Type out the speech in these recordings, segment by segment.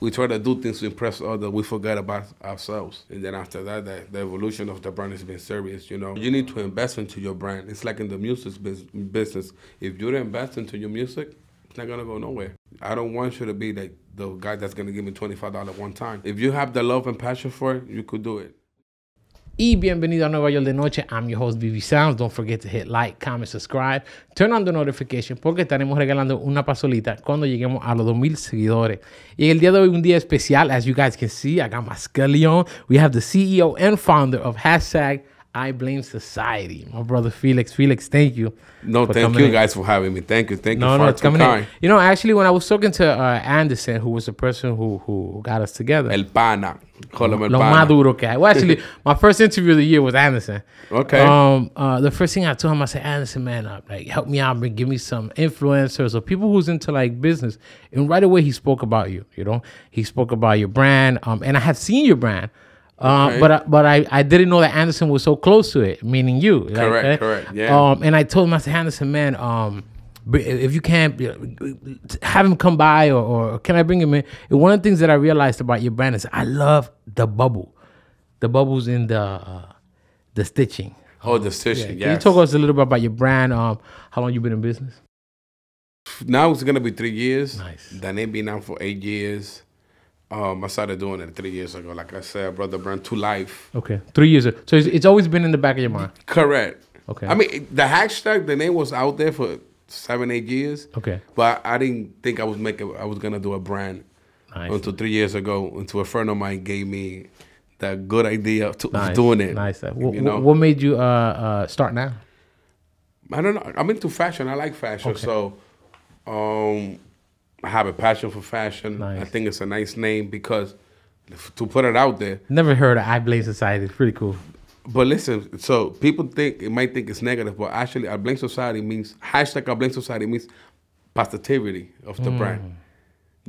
we try to do things to impress others. We forget about ourselves, and then after that, the, the evolution of the brand has been serious. You know, you need to invest into your brand. It's like in the music business. If you don't invest into your music, it's not gonna go nowhere. I don't want you to be like the guy that's gonna give me twenty five dollars one time. If you have the love and passion for it, you could do it. Y bienvenido a Nueva York de Noche. I'm your host, Vivi Sounds. Don't forget to hit like, comment, subscribe, turn on the notification porque estaremos regalando una pasolita cuando lleguemos a los 2000 seguidores. Y el día de hoy, un día especial. As you guys can see, I got my Scully on. We have the CEO and founder of hashtag I Blame Society, my brother Felix. Felix, thank you. No, thank you in. guys for having me. Thank you, thank No, you. no, far it's coming in. You know, actually, when I was talking to uh, Anderson, who was the person who who got us together, El pana, call him el lo pana. más duro que. Well, actually, my first interview of the year was Anderson. Okay. Um, uh, the first thing I told him, I said, Anderson, man, uh, like help me out, give me some influencers or people who's into like business. And right away, he spoke about you. You know, he spoke about your brand. Um, and I have seen your brand. Uh, Okay. but I, but I, I didn't know that Anderson was so close to it, meaning you. like, Correct, eh? correct, yeah. Um, and I told him, I said, Anderson, man, um, if you can't have him come by or, or can I bring him in? And one of the things that I realized about your brand is I love the bubble, the bubbles in the uh, the stitching. Oh, the station. Can yes. you talk us a little bit about your brand? Um, how long you been in business? now it's gonna be three years. Nice. Then it been out for eight years. Um, I started doing it three years ago. Like I said, brother brand to life. Okay, three years. Ago. So it's, it's always been in the back of your mind. Correct. Okay. I mean, the hashtag, the name was out there for seven, eight years. Okay. But I didn't think I was making. I was gonna do a brand Nice. until three years ago. Until a friend of mine gave me that good idea to Nice. doing it. Nice. What, You know. what made you uh, uh, start now? I don't know. I'm into fashion. I like fashion. So, um, I have a passion for fashion. I think it's a nice name because to put it out there. Never heard of I Blame Society. It's pretty cool. But listen, so people think it might think it's negative, but actually, I blame society means hashtag I blame society means positivity of the mm. brand.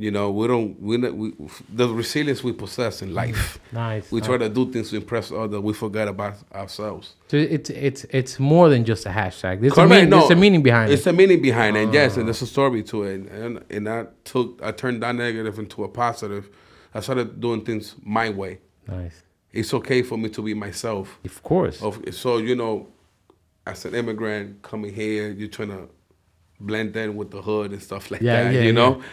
You know, we don't we, we the resilience we possess in mm-hmm. life. Nice. We nice. try to do things to impress others. We forget about ourselves. So it's it's it's more than just a hashtag. There's, a, meaning, no, there's a meaning behind It's it. a meaning behind it, yes, and there's a ah. story to it. And and I took I turned that negative into a positive. I started doing things my way. Nice. It's okay for me to be myself. Of course. Of, so you know, as an immigrant coming here, you're trying to blend in with the hood and stuff like Yeah, that. yeah, you know. yeah.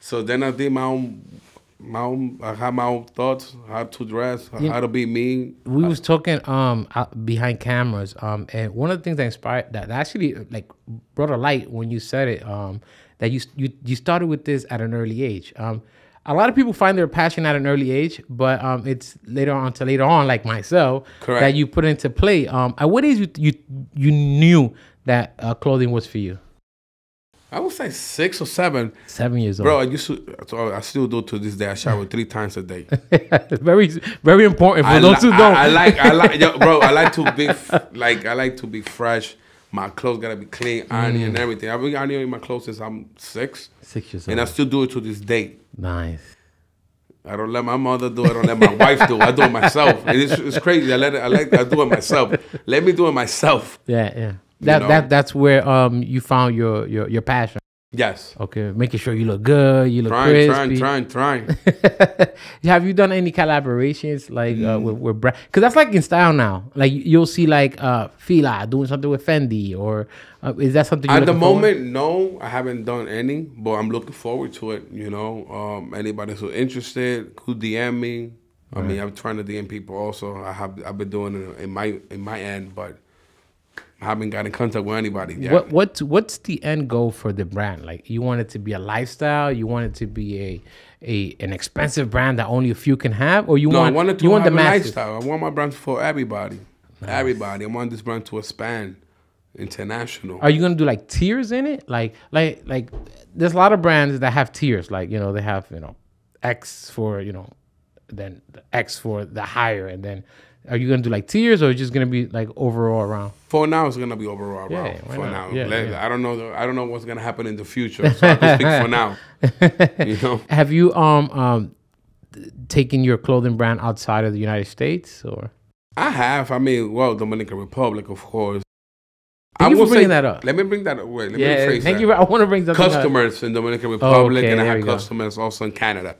So then I did my own, my own. I had my own thoughts how to dress, Yeah. how to be me. we was talking um out behind cameras um and one of the things that inspired that actually like brought a light when you said it um that you you you started with this at an early age um a lot of people find their passion at an early age but um it's later on to later on like myself Correct. that you put into play um at what age you you, you knew that uh, clothing was for you I would say six or seven. seven years Bro, I used to. I still do to this day. I shower three times a day. very very important for I, those who don't I, I like. I like. Yo, bro, I like to be f- like. I like to be fresh. My clothes gotta be clean, ironing Mm. and everything. I've been ironing my clothes since I'm six, six years old. and I still do it to this day. nice I don't let my mother do it. I don't let my wife do it. I do it myself. And it's, it's crazy. I let it. I like. I do it myself. Let me do it myself. yeah yeah that know? that that's where um you found your your your passion Yes. Okay, making sure you look good, you look Trying, trying, crispy. trying, trying. Have you done any collaborations like uh, Mm. with, with brand? Because that's like in style now. Like you'll see like uh Fila doing something with Fendi, or uh, is that something? At the forward- moment, no, I haven't done any, but I'm looking forward to it. You know, um, anybody who's interested, who DM me. I mean, I'm trying to DM people also. I have I've been doing it in my in my end, but I haven't got in contact with anybody yet. What what what's the end goal for the brand? Like you want it to be a lifestyle, you want it to be a a an expensive brand that only a few can have, or you no, want I wanted to you want the a masses? lifestyle. I want my brand for everybody, everybody. I want this brand to expand international. Are you gonna do like tiers in it? Like like like there's a lot of brands that have tiers. Like you know they have you know X for you know then X for the higher, and then are you gonna do like tiers or just gonna be like overall around? For now, it's gonna be overall. Yeah, Yeah, for not? now. Yeah, Let- yeah. I don't know. The, I don't know what's gonna happen in the future. So I can speak for now. You know. Have you um um taken your clothing brand outside of the United States or? I have. I mean, well, Dominican Republic, of course. Thank I you for bringing say- that up. Let me bring that up. Wait, let me yeah, rephrase thank that. you. I want to bring up. Customers in Dominican Republic, okay, and I have we go. customers also in Canada.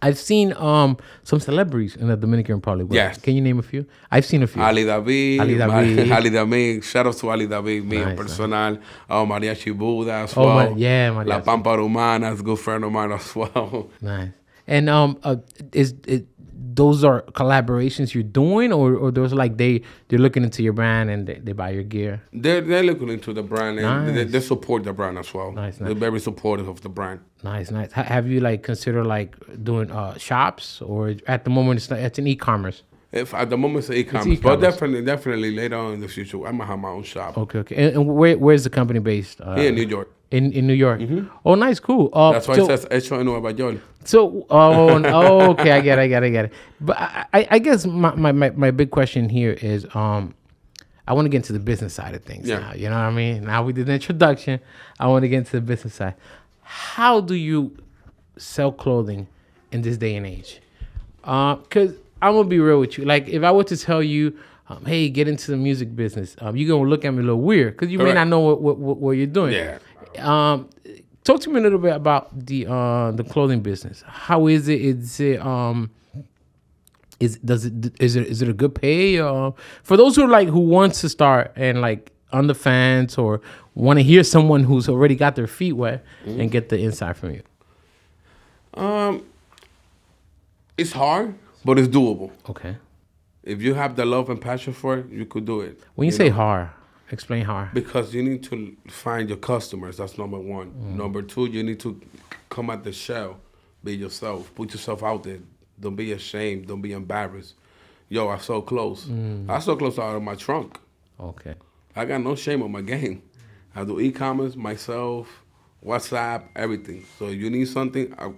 I've seen um some celebrities in the Dominican Republic. Yes. Can you name a few? I've seen a few. Ali David, Ali David. Ali David, shout out to Ali David, me Nice, personal, oh, Mariachi Buda as Oh, well. Ma- yeah, La Pampa Romana is a good friend of mine as well. Nice. And um, uh, is it those are collaborations you're doing, or or those like they they're looking into your brand and they, they buy your gear? They're, they're looking into the brand and they, Nice. they support the brand as well. Nice, They're very supportive of the brand. Nice, nice. Have you like considered like doing uh shops, or at the moment it's not, it's an e-commerce? If at the moment it's e-commerce, e-commerce. but definitely, definitely later on in the future, I'm gonna have my own shop Okay, okay. And, and where where's the company based? Uh, here in New York. In in New York. Oh, nice, cool. Uh, That's why so, it says Hecho en Nueva York. So, oh, oh, okay, I get, it, I get, it, I get it. But I, I, guess my, my, my, my big question here is, um, I want to get into the business side of things. Yeah. Now, you know what I mean? Now we did the introduction. I want to get into the business side. How do you sell clothing in this day and age? Because I'm gonna be real with you. Like, if I were to tell you, um, "Hey, get into the music business," um, you're gonna look at me a little weird because you may not know what, what, what, what you're doing. Yeah. Um, talk to me a little bit about the uh the clothing business. How is it? Is it um is does it is it is it a good pay? Uh, for those who are like who wants to start and like on the fence or want to hear someone who's already got their feet wet and get the insight from you. Um, it's hard, but it's doable. Okay. If you have the love and passion for it, you could do it. When you, say know? hard, explain how. because you need to find your customers. That's number one. Mm. Number two, you need to come at the shell, be yourself, put yourself out there. Don't be ashamed. Don't be embarrassed. Yo, I'm so close. Mm. I so close out of my trunk. Okay. I got no shame on my game. I do e-commerce myself, WhatsApp, everything. So if you need something, I,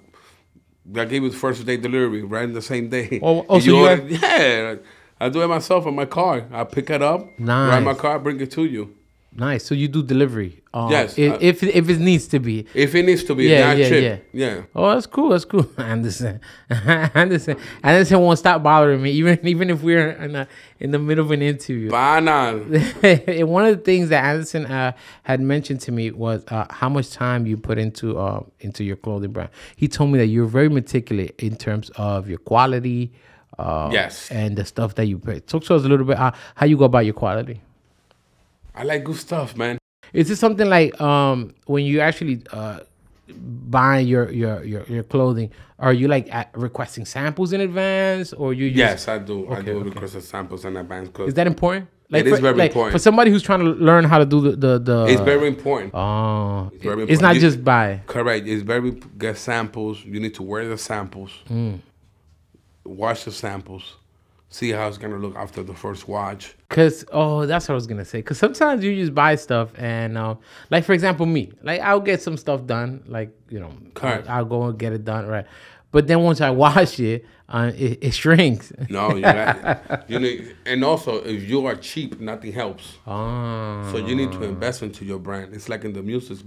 I gave you the first day delivery right in the same day. Oh, oh, so you order- yeah, I do it myself in my car. I pick it up, ride my car, bring it to you. Nice. So you do delivery. Uh, Yes, If uh, if, if it needs to be. If it needs to be, Yeah, yeah, yeah, chip. Yeah. Oh, that's cool. That's cool. Anderson, Anderson, Anderson won't stop bothering me, even even if we're in, a, in the middle of an interview. Banana. and one of the things that Anderson uh, had mentioned to me was uh, how much time you put into uh, into your clothing brand. He told me that you're very meticulous in terms of your quality. Uh, Yes. And the stuff that you put. Talk to us a little bit how, how you go about your quality. I like good stuff, man. Is it something like um, when you actually uh, buying your, your your your clothing? Are you like at requesting samples in advance, or you? Just, Yes, I do. I Okay, do okay. request the samples in advance because Is that important? It is for, very like, important. for somebody who's trying to learn how to do the the. the it's very important. Oh, It's very it's not important. just buy. Correct. It's very get samples. You need to wear the samples. Mm. Watch the samples. See how it's gonna look after the first watch. Cause oh, that's what I was gonna say. Cause sometimes you just buy stuff and um, like for example, me, like I'll get some stuff done, like you know, Correct. I'll, go and get it done, right? But then once I wash it, uh, it, it shrinks. No, you got you need, and also if you are cheap, nothing helps. oh, So you need to invest into your brand. It's like in the music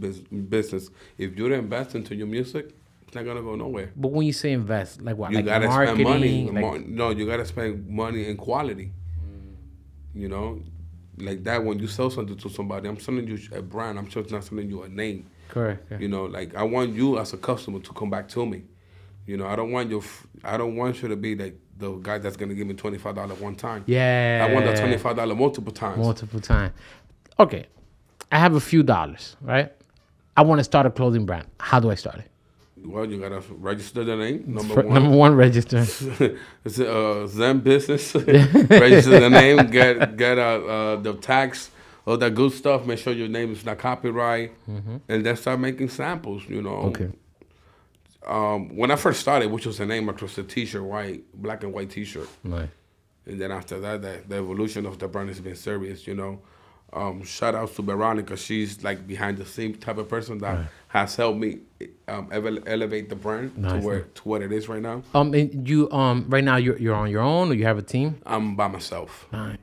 business. If you don't invest into your music, it's not gonna go nowhere. but when you say invest, like what? You like gotta marketing, spend money. like- no, you gotta spend money in quality. Mm. You know, like that. When you sell something to somebody, I'm selling you a brand. I'm just not selling you a name. correct. You know, like I want you as a customer to come back to me. You know, I don't want your. f- I don't want you to be like the guy that's gonna give me twenty five dollars one time. Yeah, I want that twenty five dollar multiple times. multiple times. Okay, I have a few dollars, right? I want to start a clothing brand. How do I start it? Well, you gotta register the name. Number For- one. number one, register. it's a uh, ZenBusiness. Register the name, get get uh, uh, the tax, all that good stuff. Make sure your name is not copyright, and then start making samples. You know. Okay. Um, when I first started, which was the name, it was T-shirt, white, black and white T-shirt, Nice. and then after that, the, the evolution of the brand has been serious. You know. Um, shout out to Veronica. She's like behind the scene type of person that has helped me um, ele- elevate the brand Nice, to where to what it is right now. Um, and you um right now you're you're on your own or you have a team? I'm by myself. Nice.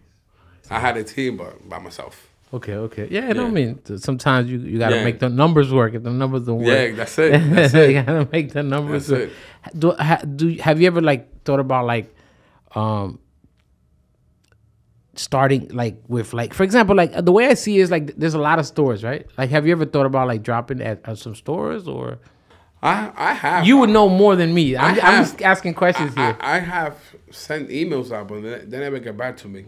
I had a team, but by myself. Okay, okay. Yeah, no, I mean sometimes you, you gotta Yeah. make the numbers work. If the numbers don't work, Yeah, that's it. That's it. you gotta make the numbers That's work. Do ha, do have you ever like thought about like um starting like with like for example like the way I see it is like there's a lot of stores right like have you ever thought about like dropping at, at some stores or I I have. You would know more than me. I'm, I I'm just asking questions I, here. I, I have sent emails out, but they, never get back to me.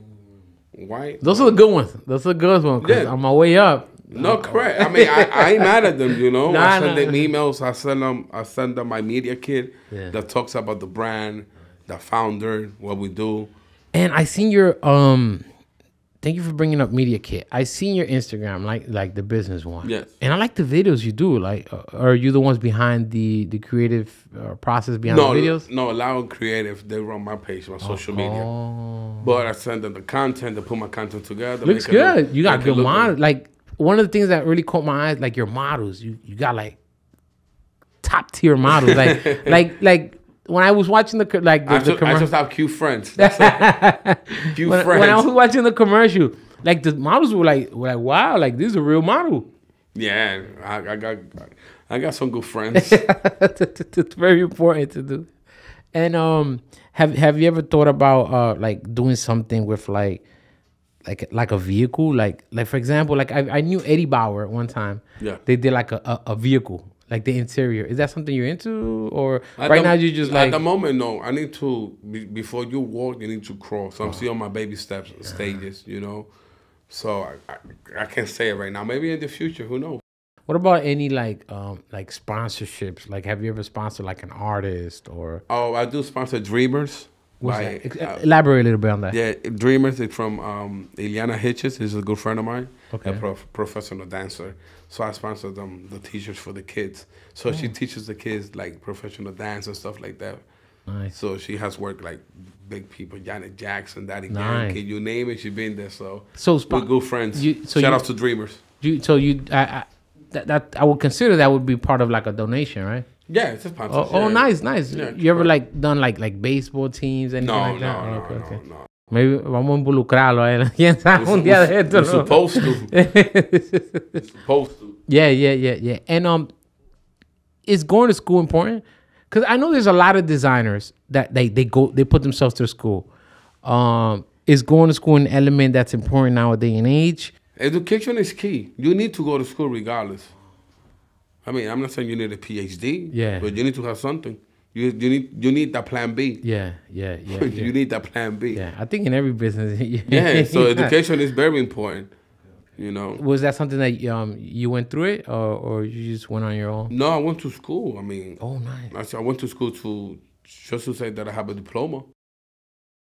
Why? Those are the good ones. Those are the good ones. 'cause Yeah. on my way up. No, correct. I mean, I, I ain't mad at them. You know, Nah, I send nah. them emails. I send them. I send them my media kit Yeah. that talks about the brand, the founder, what we do. And I seen your um. Thank you for bringing up Media Kit. I seen your Instagram, like like the business one. Yes. And I like the videos you do. Like, uh, are you the ones behind the the creative uh, process behind No, the videos? no, Loud Creative. They run my page on social media. Oh, But I send them the content. They put my content together. looks make it look- good. you got good models. Like one of the things that really caught my eyes, like your models. You you got like top tier models. like like like when I was watching the like the, I the just, I just have cute friends. That's cute when, friends. when I was watching the commercial, like the models were like, were like, wow, like this is a real model. yeah, I, I got, I got some good friends. it's very important to do. And um, have have you ever thought about uh like doing something with like like like a vehicle, like like for example, like I, I knew Eddie Bauer one time. Yeah. they did like a, a, a vehicle, like the interior. Is that something you're into, or At right the- now you just like at the moment no. I need to be, before you walk you need to crawl so i'm still on my baby steps stages you know? So I, I i can't say it right now. Maybe in the future who knows? What about any like um like sponsorships? Like, have you ever sponsored like an artist or oh i do sponsor dreamers. What's that? Uh, Elaborate a little bit on that. yeah dreamers is from um Ileana hitches. Is a good friend of mine Okay. a prof- professional dancer so i sponsor them the teachers for the kids so she Oh. teaches the kids like professional dance and stuff like that Nice. So she has worked like big people, Janet Jackson, Daddy Nice. Yankee, you name it, she's been there. So So we're good friends. you- so Shout you- out to Dreamers. You so you I, I that, that I would consider that would be part of like a donation, right? Yeah, it's a sponsor. Oh, oh yeah. nice, nice. Yeah, you ever like done like like baseball teams anything No, like that? no, Oh, okay, no, okay. no. Maybe vamos a involucrarlo a él. Quién sabe un día de esto. We're ¿no? supposed to. We're supposed to. yeah, yeah, yeah, yeah. And um, is going to school important? Because I know there's a lot of designers that they they go they put themselves through school. Um, is going to school an element that's important nowadays in age? Education is key. You need to go to school regardless. I mean, I'm not saying you need a PhD. Yeah. But you need to have something. You you need you need that plan B. Yeah, yeah, yeah. yeah. you need that plan B. Yeah, I think in every business. Yeah, so education is very important. You know. Was that something that um you went through it, or or you just went on your own? No, I went to school. I mean, Oh, nice. I I went to school to just to say that I have a diploma.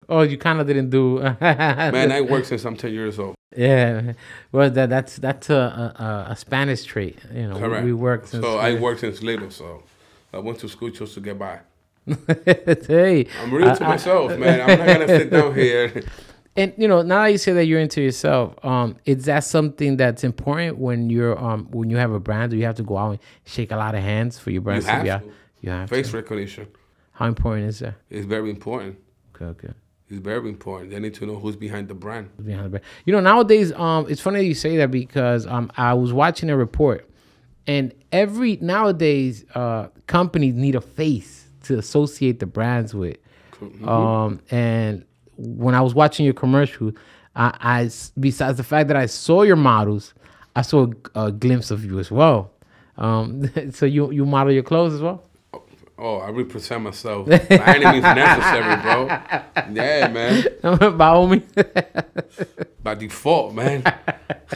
Oh, you kind of didn't do. Man, I worked since I'm 10 years old. yeah, well, that that's that's a a, a Spanish trait. You know, Correct. we work since. So I worked since little. So I went to school just to get by. hey, I'm real to I- I- myself, man. I'm not gonna sit down here. and you know, now that you say that you're into yourself, um, is that something that's important when you're um when you have a brand? Do you have to go out and shake a lot of hands for your brand You have out? to. You have Face to. recognition How important is that? It's very important. Okay, okay. It's very important. They need to know who's behind the brand. behind the brand. You know, nowadays, um, it's funny you say that because um, I was watching a report, and every nowadays, uh, companies need a face to associate the brands with. Um, and when I was watching your commercial, I, I besides the fact that I saw your models, I saw a, a glimpse of you as well. Um, so you you model your clothes as well. Oh, I represent myself. By any means necessary, bro. Yeah, man. By all means. By default, man.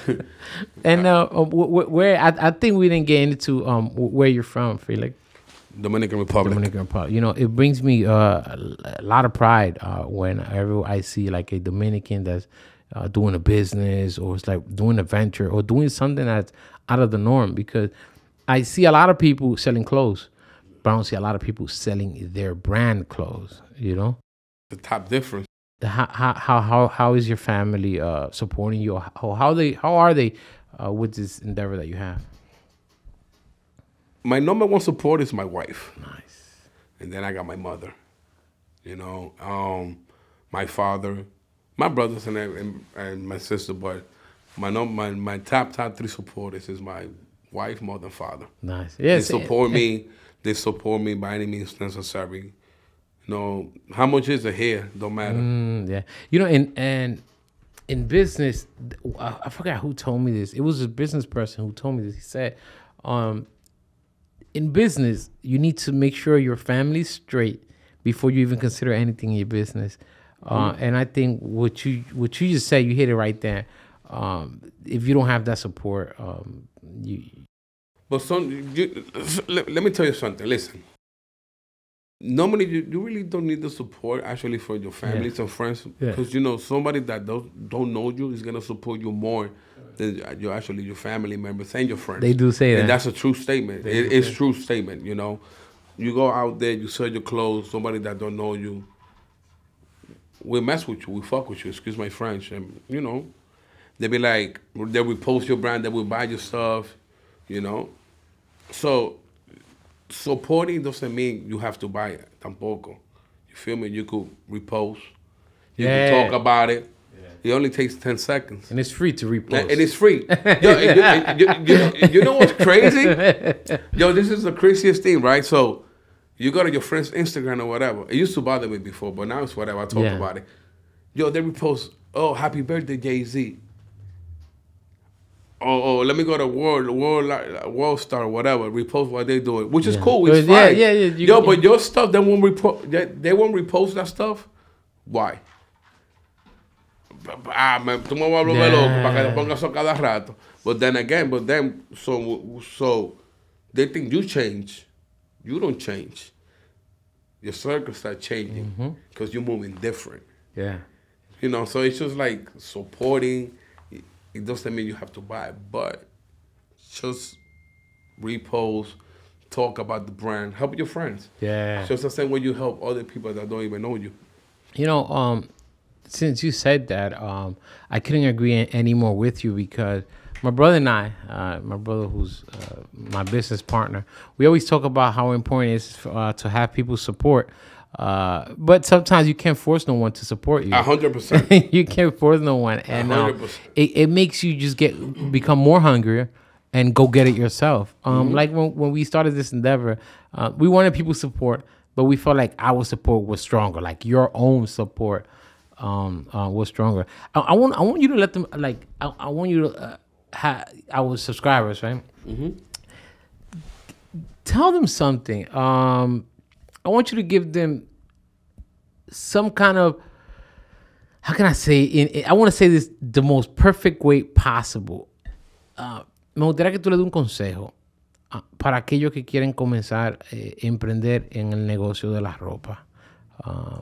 and uh, wh- where I, I think we didn't get into um where you're from, Felix. Dominican Republic. Dominican Republic. You know, it brings me uh, a a lot of pride uh, whenever I see like a Dominican that's uh, doing a business or it's like doing a venture or doing something that's out of the norm because I see a lot of people selling clothes, but I don't see a lot of people selling their brand clothes. You know, The top difference. how how how how, how is your family uh, supporting you? How how they how are they uh, with this endeavor that you have? My number one support is my wife. Nice. and then I got my mother. You know, um, my father, my brothers, and, and and my sister. But my num- my my top top three supporters is my wife, mother, and father. Nice. They Yes. support me. They support me by any means necessary. You know, how much is it here? Don't matter. Mm, yeah, you know, and and in business, I forgot who told me this. It was a business person who told me this. He said, um, in business, you need to make sure your family's straight before you even consider anything in your business. Uh, Mm-hmm. and I think what you what you just said, you hit it right there. Um, if you don't have that support, um, you But some, you, let, let me tell you something. Listen, normally you, you really don't need the support actually for your families and friends Yeah. because you know somebody that don't don't know you is gonna support you more than your actually your family members and your friends. they do say And that. And that's a true statement. It, it's true statement. You know, you go out there, you sell your clothes. Somebody that don't know you, we mess with you, we fuck with you. Excuse my French, and you know, they be like, they will post your brand, they will buy your stuff. You know, so supporting doesn't mean you have to buy it. Tampoco. You feel me? You could repost. You Yeah. can talk about it. It only takes ten seconds. and it's free to repost. And it's free. Yo, you, you- you- you know what's crazy? Yo, this is the craziest thing, right? So you go to your friend's Instagram or whatever. It used to bother me before, but now it's whatever. I talk Yeah. about it. Yo, they repost, oh, happy birthday, Jay Z. Oh, oh, let me go to World World World Star, whatever. Repost what they doing, which is Yeah. cool. It's Yeah, fine. yeah, yeah, you- Yo, but your stuff, they won't repost. They, they won't repost that stuff. Why? Ah, man, tú me vas a volver loco para que pongas eso cada rato. But then again, but then, so, so they think you change. You don't change. Your circles start changing Mm-hmm. because you're moving different. yeah. You know, so it's just like supporting. It, doesn't mean you have to buy, but just repost, talk about the brand, help your friends. Yeah. Just the same way you help other people that don't even know you. You know, um, since you said that, um, I couldn't agree any more with you because my brother and I, uh, my brother who's uh, my business partner, we always talk about how important it is uh, to have people support. Uh, but sometimes you can't force no one to support you. A hundred percent. you can't force no one, and uh, 100%. it, it makes you just get become more hungrier and go get it yourself. Um, Mm-hmm. Like when, when we started this endeavor, uh, we wanted people's support, but we felt like our support was stronger, like your own support um, uh, was stronger. I, I want I want you to let them like I, I want you to uh, have our subscribers right. Tell them something. Um, I want you to give them some kind of how can I say in, I want to say this the most perfect way possible. Ah, me gustaría que tú le des un consejo ah, para aquellos que quieren comenzar eh, a emprender en el negocio de la ropa. Ah,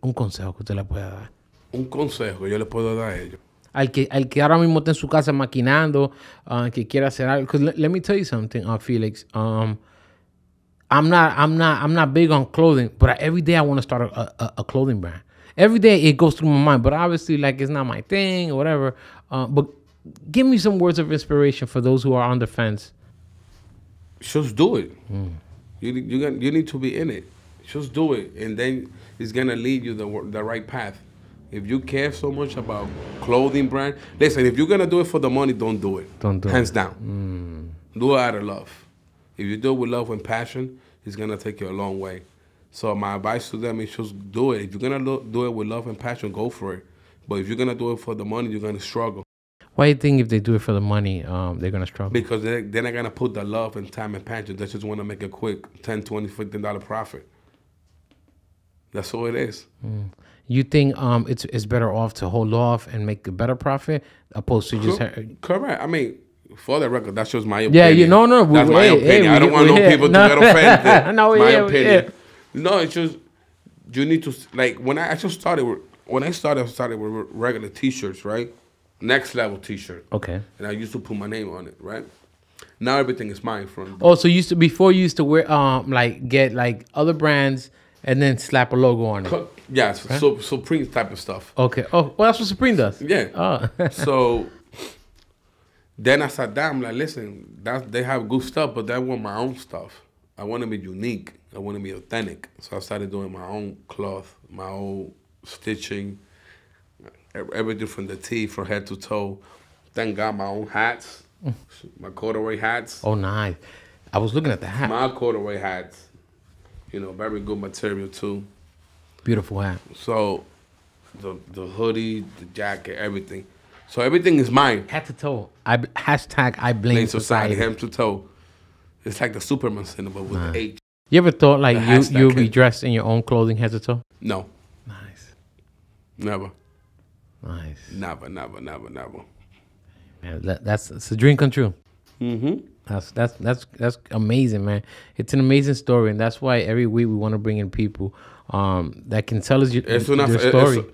un consejo que usted le pueda dar. Un consejo que yo le puedo dar a ellos. Al que, al que ahora mismo está en su casa maquinando, ah, que quiera hacer algo. let, let me tell you something, uh, Felix. Um, I'm not, I'm not, I'm not big on clothing, but I, every day I want to start a, a, a clothing brand. Every day it goes through my mind, but obviously, like it's not my thing or whatever. Uh, but give me some words of inspiration for those who are on the fence. Just do it. You you got, you need to be in it. Just do it, and then it's gonna lead you the the right path. If you care so much about clothing brand, listen. If you're gonna do it for the money, don't do it. Don't do it. Hands down. Do it out of love. If you do it with love and passion, it's gonna take you a long way. So my advice to them is just do it. If you're gonna lo- do it with love and passion, go for it. But if you're gonna do it for the money, you're gonna struggle Why do you think if they do it for the money, um, they're gonna struggle? because they, they're not gonna put the love and time and passion. They just want to make a quick 10 20 15 dollar profit. That's all it is. You think um, it's it's better off to hold off and make a better profit opposed to just Cor- Correct. I mean, for the record, that's just my opinion. Yeah, you- no, no, we- That's my hey, opinion. hey, I don't we- want no here. people No. to get offended. No, my yeah, opinion. No, it's just you need to like when I actually started with when I started I started with regular T-shirts, right? Next level T-shirt, okay. and I used to put my name on it, right? Now everything is mine from Oh, so you used to before you used to wear um like get like other brands and then slap a logo on it. yeah, so Supreme type of stuff. Okay. Oh, well, that's what Supreme does. Yeah. Oh. so then I sat down, I'm like, listen, that they have good stuff, but I want my own stuff. I want to be unique. I want to be authentic. So I started doing my own cloth, my own stitching, everything from the tee from head to toe. Then got my own hats, mm. my corduroy hats, oh, nice. I was looking at the hat. my corduroy hats. You know, very good material too. Beautiful hat. So the the hoodie, the jacket, everything. So everything is mine. Head to toe. I hashtag I blame Blame society, society. hem to toe. It's like the Superman symbol with the H. You ever thought like The you you'll be dressed in your own clothing head to toe? No, Nice, never, nice. never, never, never, never. Man, that, that's it's a dream come true. Mm-hmm. That's that's that's that's amazing, man. It's an amazing story, and that's why every week we want to bring in people um, that can tell us your, It's your enough. it- story.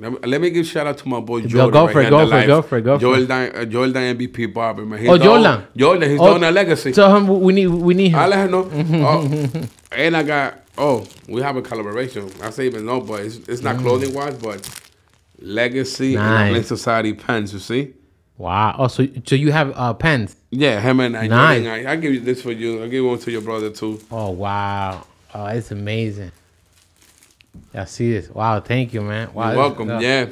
Let, me, give shout out to my boy Jordan. go right for it, here go for it, go for it, go for it. Uh, Jordan MVP Barber, man. He's Oh, Jordan. Jordan, he's Oh, doing a legacy. Tell him we need we need him. I let her know. oh, and I got, oh, we have a collaboration. I say even know, but it's, it's not clothing wise, but legacy Mm. Nice. and Blame Society pens, you see? Wow. Oh, so so you have uh, pens? Yeah, him and I. Nice. I, I give you this for you. I'll give one to your brother too. Oh wow. Oh, it's amazing. I see this. Wow. Thank you, man. Wow. You're welcome. uh, yeah.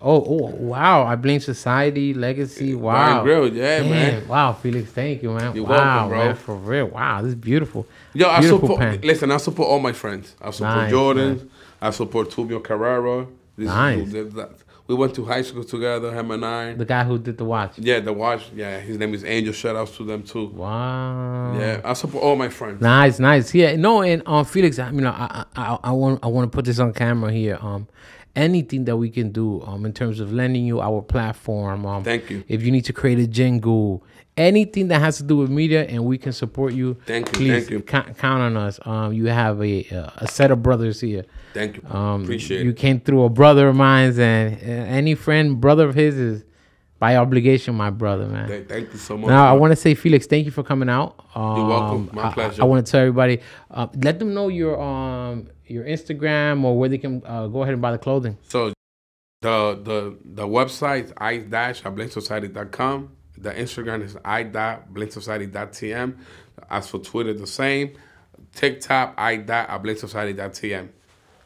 Oh, oh, wow. I blame society, legacy. Wow. Grill, yeah, man. Wow, Felix. Thank you, man. You're wow, welcome, bro. man. For real. Wow. This is beautiful. Yo, I support. pen. Listen, I support all my friends. I support Nice, Jordan. I support Tubio Carrero. This is Nice. did that. We went to high school together, him and I. The guy who did the watch. Yeah, the watch. Yeah, his name is Angel. Shout outs to them too. Wow. Yeah, I support all my friends. Nice, nice. Yeah, no, and um, Felix, I mean, I, I, I, I want, I want to put this on camera here. Um, anything that we can do, um, in terms of lending you our platform. Um, Thank you. If you need to create a jingle, anything that has to do with media, and we can support you. Thank you, Please thank you. count on us. Um, you have a a set of brothers here. Thank you. Um, Appreciate you it. came through a brother of mine's, and any friend, brother of his is by obligation my brother, man. Thank, you so much. Now I want to say, Felix, thank you for coming out. Um, You're welcome. My I- I- pleasure. I, want to tell everybody, uh, let them know your um your Instagram or where they can uh, go ahead and buy the clothing. So the the the website i dash com. The Instagram is i dot. As for Twitter, the same. TikTok i dot tm.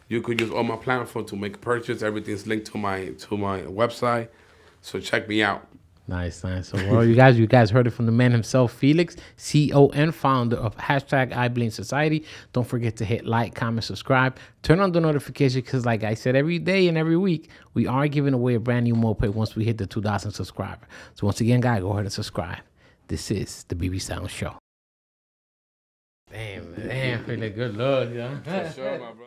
You could use all my platforms to make a purchase. Everything's linked to my to my website. So check me out. Nice, nice. So, well, you guys, you guys heard it from the man himself, Felix, C-O-N, founder of hashtag I Blame Society. Don't forget to hit like, comment, subscribe, turn on the notification because, like I said, every day and every week we are giving away a brand new moped once we hit the 2,000 subscriber. So once again, guys, go ahead and subscribe. This is the BB Sound Show. Damn, damn, Felix, good luck, yeah. sure, my brother.